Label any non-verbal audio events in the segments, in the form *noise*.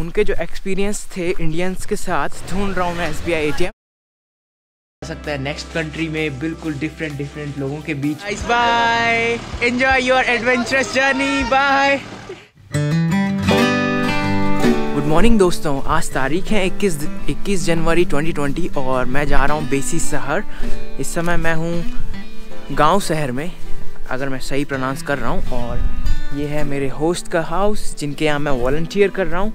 उनके जो एक्सपीरियंस थे इंडियंस के साथ ढूंढ रहा हूँ मैं एस बी आई ए सकता है नेक्स्ट कंट्री में बिल्कुल डिफरेंट डिफरेंट लोगों के बीच। Bye enjoy your adventurous journey bye good morning दोस्तों। आज तारीख है 21 21 जनवरी 2020 और मैं जा रहा हूँ बेसी शहर। इस समय मैं हूँ गाँव शहर में अगर मैं सही प्रोनाउंस कर रहा हूँ। और ये है मेरे होस्ट का हाउस जिनके यहाँ मैं वॉल्टियर कर रहा हूँ।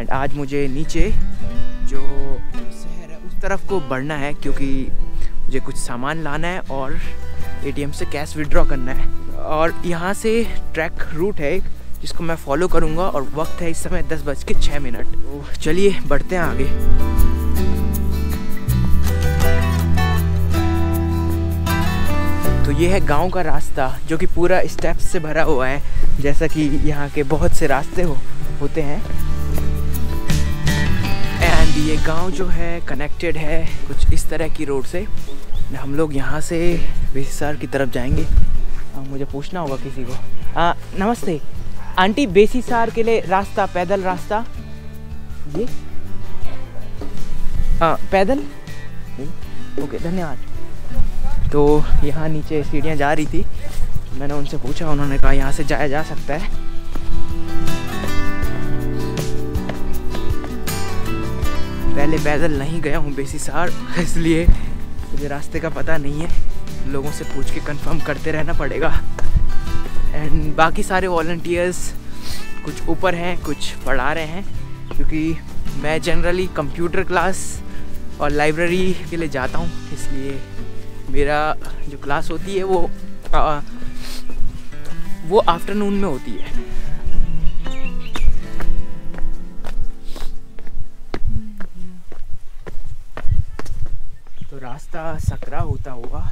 एंड आज मुझे नीचे जो शहर है, उस तरफ़ को बढ़ना है क्योंकि मुझे कुछ सामान लाना है और एटीएम से कैश विड्रॉ करना है। और यहाँ से ट्रैक रूट है, जिसको मैं फॉलो करूँगा और वक्त है इस समय दस बज के छः मिनट। तो चलिए, बढ़ते हैं आगे। तो ये है गाँव का रास्ता, जो कि पूरा स्टेप्स से भरा हुआ है, जैसा कि यहाँ के बहुत से रास्ते हो, होते हैं। ये गाँव जो है कनेक्टेड है कुछ इस तरह की रोड से। हम लोग यहाँ से बेसीसार की तरफ़ जाएँगे। आ, मुझे पूछना होगा किसी को। आ, नमस्ते। आंटी बेसीसार के लिए रास्ता पैदल रास्ता? जी हाँ पैदल? ओके धन्यवाद। तो यहाँ नीचे सीढ़ियाँ जा रही थी। मैंने उनसे पूछा उन्होंने कहा यहाँ से जाया जा सकता है? पहले पैदल नहीं गया हूँ बेसीसार इसलिए मुझे रास्ते का पता नहीं है। लोगों से पूछ के कंफर्म करते रहना पड़ेगा। एंड बाकी सारे वॉल्टियर्स कुछ ऊपर हैं कुछ पढ़ा रहे हैं क्योंकि मैं जनरली कंप्यूटर क्लास और लाइब्रेरी के लिए जाता हूँ इसलिए मेरा जो क्लास होती है वो आ, वो आफ्टरनून में होती है। होता हुआ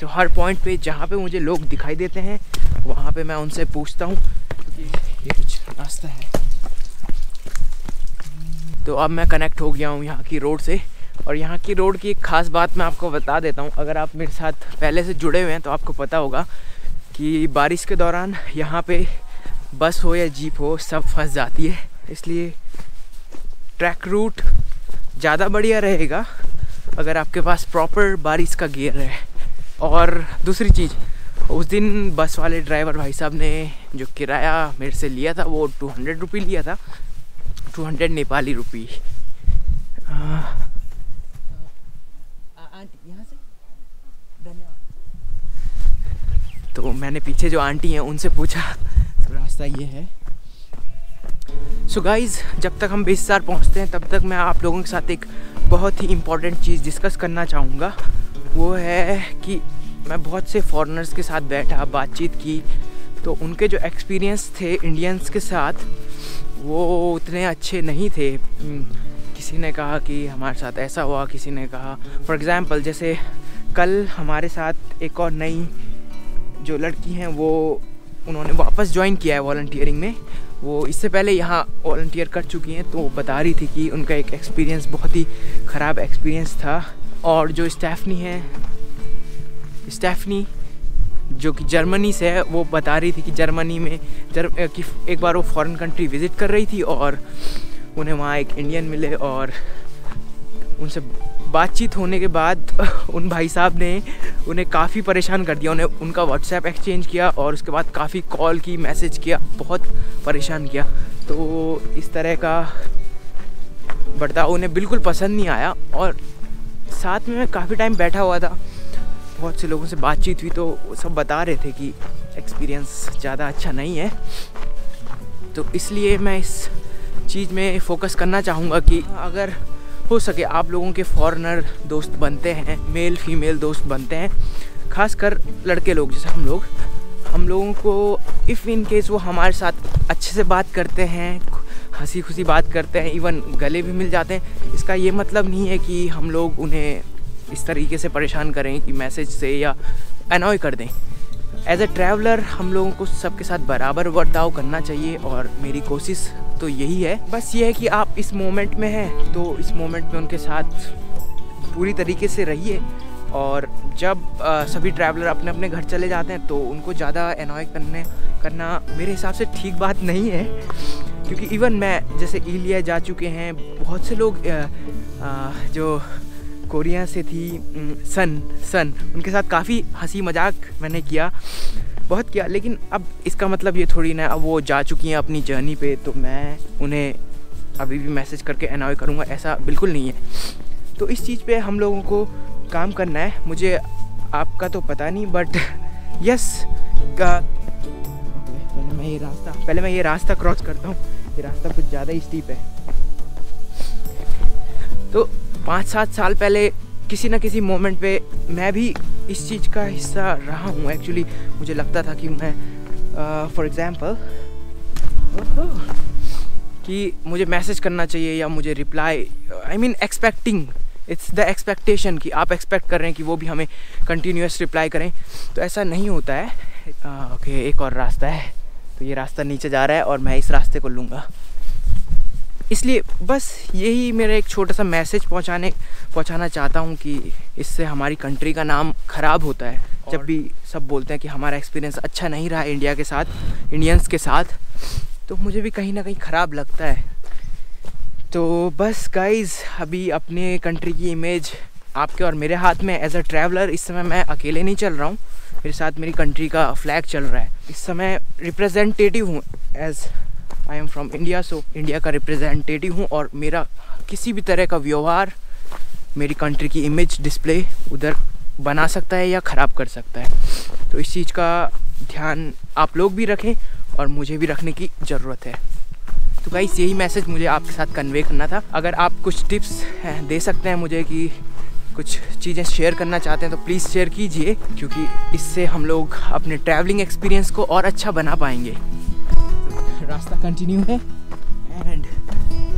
तो हर पॉइंट पे जहाँ पे मुझे लोग दिखाई देते हैं, वहाँ पे मैं उनसे पूछता हूँ ये कुछ रास्ता है। तो अब मैं कनेक्ट हो गया हूँ यहाँ की रोड से और यहाँ की रोड की एक ख़ास बात मैं आपको बता देता हूँ। अगर आप मेरे साथ पहले से जुड़े हुए हैं तो आपको पता होगा कि बारिश के दौरान यहाँ पे बस हो या जीप हो सब फंस जाती है। इसलिए ट्रैक रूट ज़्यादा बढ़िया रहेगा अगर आपके पास प्रॉपर बारिश का गियर है। और दूसरी चीज़ उस दिन बस वाले ड्राइवर भाई साहब ने जो किराया मेरे से लिया था वो टू हंड्रेड रुपी लिया था। टू हंड्रेड नेपाली रुपी तो मैंने पीछे जो आंटी हैं उनसे पूछा रास्ता ये है। सो so गाइज़ जब तक हम बेसार पहुँचते हैं, तब तक मैं आप लोगों के साथ एक बहुत ही इम्पोर्टेंट चीज़ डिस्कस करना चाहूँगा। वो है कि मैं बहुत से फॉरेनर्स के साथ बैठा, बातचीत की तो उनके जो एक्सपीरियंस थे इंडियंस के साथ, वो उतने अच्छे नहीं थे। किसी ने कहा कि हमारे साथ ऐसा हुआ, किसी ने कहा। फॉर एग्ज़ाम्पल जैसे कल हमारे साथ एक और नई जो लड़की हैं, वो उन्होंने वापस ज्वाइन किया है वॉल्टियरिंग में। वो इससे पहले यहाँ वॉल्टियर कर चुकी हैं तो बता रही थी कि उनका एक एक्सपीरियंस बहुत ही ख़राब एक्सपीरियंस था। और जो स्टैफनी है स्टैफनी जो कि जर्मनी से है, वो बता रही थी कि जर्मनी में, जर कि एक बार वो फॉरेन कंट्री विज़िट कर रही थी और उन्हें वहाँ एक इंडियन मिले और उनसे बातचीत होने के बाद *laughs* उन भाई साहब ने उन्हें काफ़ी परेशान कर दिया, उन्हें उनका व्हाट्सएप एक्सचेंज किया और उसके बाद काफ़ी कॉल की मैसेज किया, बहुत परेशान किया। तो इस तरह का बर्ताव उन्हें बिल्कुल पसंद नहीं आया और साथ में मैं काफ़ी टाइम बैठा हुआ था। बहुत से लोगों से बातचीत हुई तो सब बता रहे थे कि एक्सपीरियंस ज़्यादा अच्छा नहीं है। तो इसलिए मैं इस चीज़ में फोकस करना चाहूँगा कि अगर हो सके आप लोगों के फॉरेनर दोस्त बनते हैं मेल फीमेल दोस्त बनते हैं, खासकर लड़के लोग, जैसे हम लोग। हम लोगों को इफ़ इन केस वो हमारे साथ अच्छे से बात करते हैं हँसी खुशी बात करते हैं इवन गले भी मिल जाते हैं, इसका ये मतलब नहीं है कि हम लोग उन्हें इस तरीके से परेशान करें कि मैसेज से या अनॉय कर दें। एज ए ट्रैवलर हम लोगों को सबके साथ बराबर बर्ताव करना चाहिए और मेरी कोशिश तो यही है। बस ये है कि आप इस मोमेंट में हैं तो इस मोमेंट में उनके साथ पूरी तरीके से रहिए और जब आ, सभी ट्रैवलर अपने अपने घर चले जाते हैं तो उनको ज़्यादा एनॉय करने करना मेरे हिसाब से ठीक बात नहीं है। क्योंकि इवन मैं जैसे ईलिया जा चुके हैं बहुत से लोग आ, आ, जो कोरिया से थी सन सन। उनके साथ काफ़ी हँसी मज़ाक मैंने किया, बहुत किया। लेकिन अब इसका मतलब ये थोड़ी ना, अब वो जा चुकी हैं अपनी जर्नी पे तो मैं उन्हें अभी भी मैसेज करके एनॉय करूँगा, ऐसा बिल्कुल नहीं है। तो इस चीज़ पे हम लोगों को काम करना है। मुझे आपका तो पता नहीं बट यस का पहले मैं ये रास्ता, पहले मैं ये रास्ता क्रॉस करता हूँ। ये रास्ता कुछ ज़्यादा ही स्टीप है। तो पाँच सात साल पहले किसी न किसी मोमेंट पे मैं भी इस चीज़ का हिस्सा रहा हूँ एक्चुअली मुझे लगता था कि मैं फॉर uh, एग्ज़ाम्पल कि मुझे मैसेज करना चाहिए या मुझे reply I mean expecting it's the expectation कि आप एक्सपेक्ट कर रहे हैं कि वो भी हमें कंटिन्यूस रिप्लाई करें. तो ऐसा नहीं होता है. ओके uh, okay, एक और रास्ता है. तो ये रास्ता नीचे जा रहा है और मैं इस रास्ते को लूँगा. इसलिए बस यही मेरा एक छोटा सा मैसेज पहुँचाने पहुंचाना चाहता हूँ कि इससे हमारी कंट्री का नाम ख़राब होता है। जब भी सब बोलते हैं कि हमारा एक्सपीरियंस अच्छा नहीं रहा इंडिया के साथ इंडियंस के साथ तो मुझे भी कहीं ना कहीं ख़राब लगता है। तो बस गाइज़ अभी अपने कंट्री की इमेज आपके और मेरे हाथ में एज अ ट्रैवलर इस समय मैं अकेले नहीं चल रहा हूँ। मेरे साथ मेरी कंट्री का फ्लैग चल रहा है। इस समय रिप्रेजेंटेटिव हूँ as I am from India so India का रिप्रेजेंटेटिव हूँ और मेरा किसी भी तरह का व्यवहार मेरी कंट्री की इमेज डिस्प्ले उधर बना सकता है या ख़राब कर सकता है। तो इस चीज़ का ध्यान आप लोग भी रखें और मुझे भी रखने की ज़रूरत है। तो गाइस यही मैसेज मुझे आपके साथ कन्वे करना था। अगर आप कुछ टिप्स दे सकते हैं मुझे कि कुछ चीज़ें शेयर करना चाहते हैं तो प्लीज़ शेयर कीजिए, क्योंकि इससे हम लोग अपने ट्रैवलिंग एक्सपीरियंस को और अच्छा बना पाएँगे। रास्ता कंटिन्यू है। एंड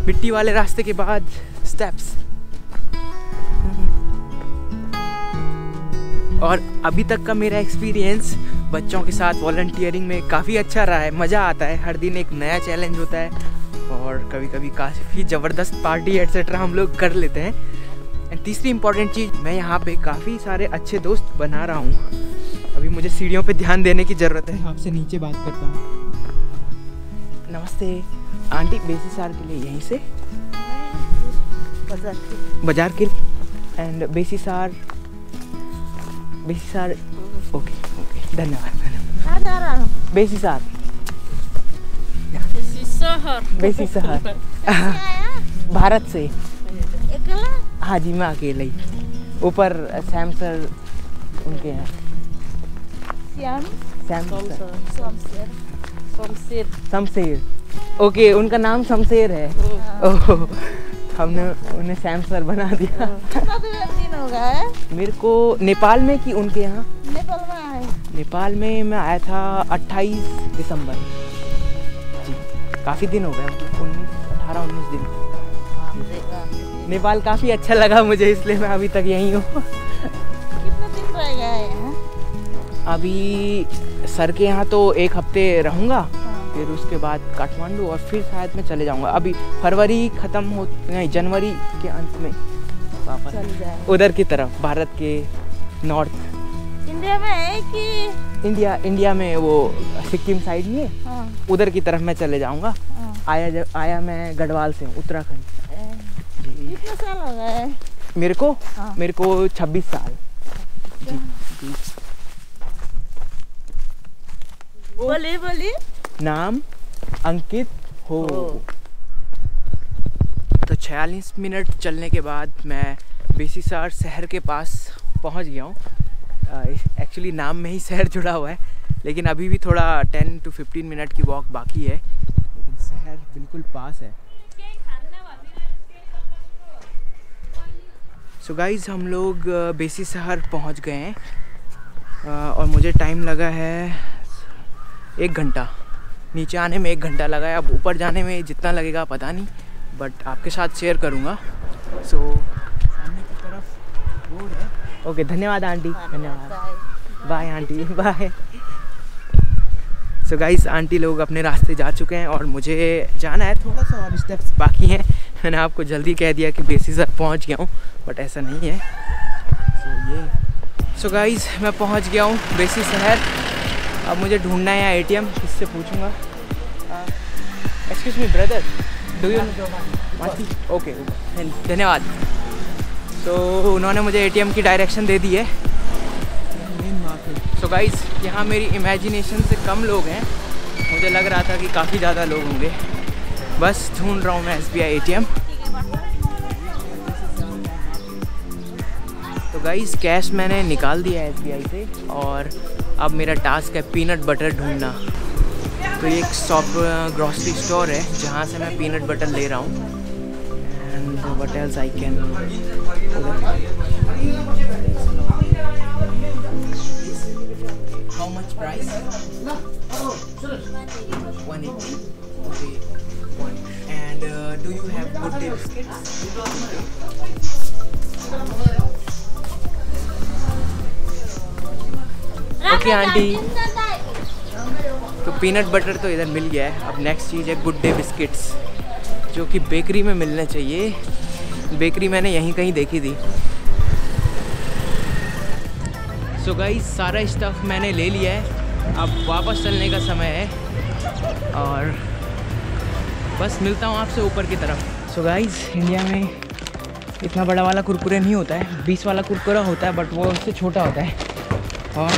मिट्टी वाले रास्ते के बाद स्टेप्स और अभी तक का मेरा एक्सपीरियंस बच्चों के साथ वॉल्टियरिंग में काफ़ी अच्छा रहा है, मज़ा आता है। हर दिन एक नया चैलेंज होता है और कभी कभी काफ़ी ज़बरदस्त पार्टी एट्सेट्रा हम लोग कर लेते हैं। एंड तीसरी इंपॉर्टेंट चीज़, मैं यहाँ पे काफ़ी सारे अच्छे दोस्त बना रहा हूँ। अभी मुझे सीढ़ियों पे ध्यान देने की ज़रूरत है। आपसे नीचे बात करता हूँ। नमस्ते। आंटी बेसी सार के लिए यहीं से। बाज़ार के। एंड बेसी सार बेसी सार ओके ओके धन्यवाद बेसी सार बेसी शहर भारत से। हाँ जी मैं अकेले ही। ऊपर सैम सर उनके हैं। Sam sir. Shamsher. Shamsher. Okay उनका नाम शमशेर है। हाँ। ओह हमने उन्हें सैम सर बना दिया। कितना दिन हो गया है? मेरे को नेपाल में कि उनके यहाँ? नेपाल में आए नेपाल में मैं आया था 28 दिसंबर। जी काफ़ी दिन हो गए उन्नीस अठारह उन्नीस दिन। नेपाल काफ़ी अच्छा लगा मुझे इसलिए मैं अभी तक यहीं हूँ। अभी सर के यहाँ तो एक हफ़्ते रहूँगा। फिर उसके बाद काठमांडू और फिर शायद मैं चले जाऊँगा। अभी फरवरी ख़त्म हो नहीं जनवरी के अंत में। वापस उधर की तरफ़ भारत के नॉर्थ। इंडिया में है कि? इंडिया इंडिया में वो सिक्किम साइड ही है। हाँ। उधर की तरफ़ मैं चले जाऊँगा। हाँ। आया जब आया मैं गढ़वाल से उत्तराखंड। कितना साल हो गए? मेरे को हाँ। मेरे को 26 साल। जी जी। बोलिए बोलिए नाम अंकित हो। तो 46 मिनट चलने के बाद मैं बेसीसार शहर के पास पहुँच गया हूँ। एक्चुअली नाम में ही शहर जुड़ा हुआ है लेकिन अभी भी थोड़ा 10 टू 15 मिनट की वॉक बाकी है। लेकिन शहर बिल्कुल पास है। सो so गाइज़ हम लोग बेसी शहर पहुँच गए हैं। और मुझे टाइम लगा है एक घंटा। नीचे आने में एक घंटा लगा है अब ऊपर जाने में जितना लगेगा पता नहीं बट आपके साथ शेयर करूँगा। सो so, सामने की तरफ़ रोड है। ओके धन्यवाद आंटी। धन्यवाद। Bye aunty. Bye so guys aunty लोग अपने रास्ते जा चुके हैं और मुझे जाना है थोड़ा सा और स्टेप्स बाकी हैं। मैंने आपको जल्दी कह दिया कि बेसिस पहुँच गया हूँ बट ऐसा नहीं है। सो so, ये। सो गाइज़ मैं पहुँच गया हूँ बेसी शहर। अब मुझे ढूंढना है यहाँ एटीएम किससे पूछूँगा। Excuse me brother do you okay धन्यवाद। तो उन्होंने मुझे एटीएम की डायरेक्शन दे दी है। सो गाइज़ यहाँ मेरी इमेजिनेशन से कम लोग हैं। मुझे लग रहा था कि काफ़ी ज़्यादा लोग होंगे। बस ढूंढ रहा हूँ मैं S B I A T M तो गाइस कैश मैंने निकाल दिया है एस बी आई से और अब मेरा टास्क है पीनट बटर ढूंढना। तो ये एक शॉप ग्रॉसरी स्टोर है, जहाँ से मैं पीनट बटर ले रहा हूँ। And what else I can how much price one and do you have good day okay aunty तो पीनट बटर तो इधर मिल गया है। अब नेक्स्ट चीज़ है गुड डे बिस्किट्स जो कि बेकरी में मिलने चाहिए। बेकरी मैंने यहीं कहीं देखी थी। सो so गाइस सारा स्टफ़ मैंने ले लिया है। अब वापस चलने का समय है। और बस मिलता हूँ आपसे ऊपर की तरफ़। सो so गाइस इंडिया में इतना बड़ा वाला कुरकुरे नहीं होता है। बीस वाला कुरकुरा होता है बट वो उससे छोटा होता है। और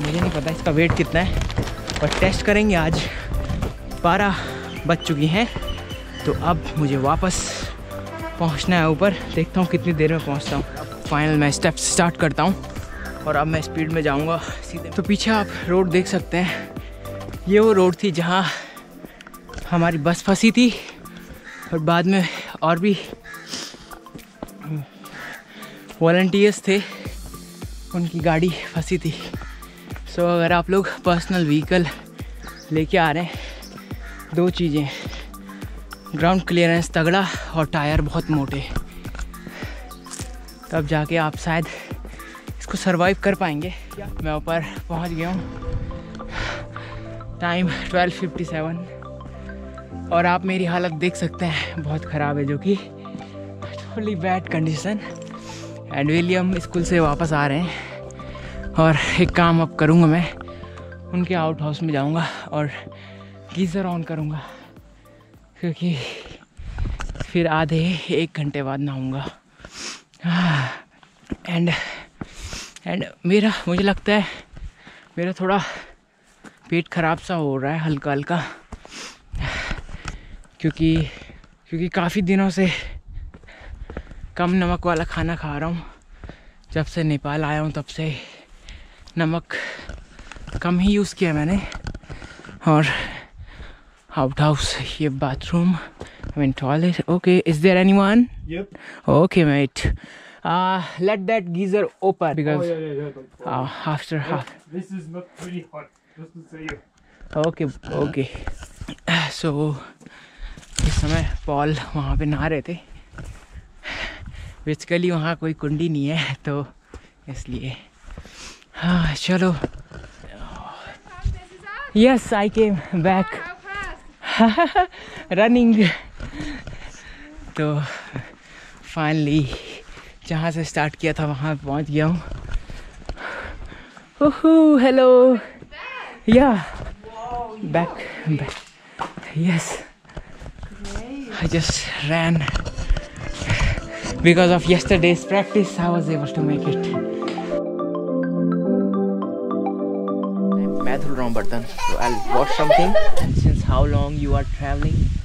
मुझे नहीं पता इसका वेट कितना है, पर टेस्ट करेंगे आज। बारह बज चुकी हैं तो अब मुझे वापस पहुँचना है ऊपर। देखता हूँ कितनी देर में पहुँचता हूँ। फाइनल मैं स्टेप स्टार्ट करता हूँ, और अब मैं स्पीड में जाऊँगा। सीधे तो पीछे आप रोड देख सकते हैं। ये वो रोड थी जहाँ हमारी बस फंसी थी, और बाद में और भी वॉल्टियर्स थे, उनकी गाड़ी फंसी थी। सो so, अगर आप लोग पर्सनल व्हीकल लेके आ रहे हैं दो चीज़ें। ग्राउंड क्लियरेंस तगड़ा और टायर बहुत मोटे। तब जाके आप शायद इसको सरवाइव कर पाएँगे। मैं ऊपर पहुँच गया हूँ। टाइम 12:57 और आप मेरी हालत देख सकते हैं बहुत ख़राब है जो कि fully bad condition and William school से वापस आ रहे हैं। और एक काम अब करूँगा मैं। उनके आउट हाउस में जाऊँगा और गीज़र ऑन करूँगा। क्योंकि फिर आधे एक घंटे बाद नहाऊँगा। एंड एंड मेरा, मुझे लगता है मेरा थोड़ा पेट ख़राब सा हो रहा है हल्का हल्का। क्योंकि क्योंकि काफ़ी दिनों से कम नमक वाला खाना खा रहा हूँ। जब से नेपाल आया हूँ तब से नमक कम ही यूज़ किया मैंने और आउट हाउस ये bathroom I mean toilet okay is there anyone okay mate let that geyser open because after okay okay so इस समय पॉल वहाँ पे नहा रहे थे। बेसिकली वहाँ कोई कुंडी नहीं है तो इसलिए हाँ चलो yes I came back running तो फाइनली जहाँ से स्टार्ट किया था वहाँ पहुँच गया हूँ ओहो हेलो या back back yes i just ran because of yesterday's practice i was able to make it from So I'll watch something. And since how long you are traveling?